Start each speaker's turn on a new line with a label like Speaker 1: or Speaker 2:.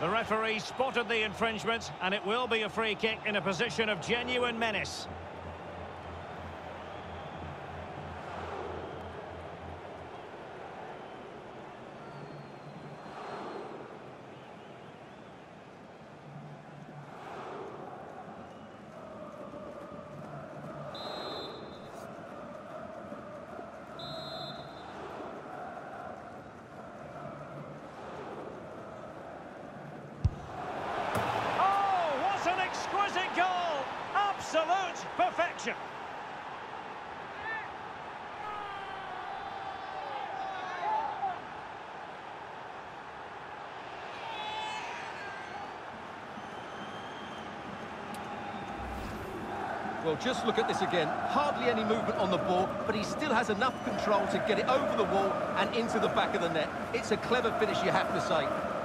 Speaker 1: The referee spotted the infringement, and it will be a free kick in a position of genuine menace. Perfection.
Speaker 2: Well, just look at this again. Hardly any movement on the ball, but he still has enough control to get it over the wall and into the back of the net. It's a clever finish, you have to say.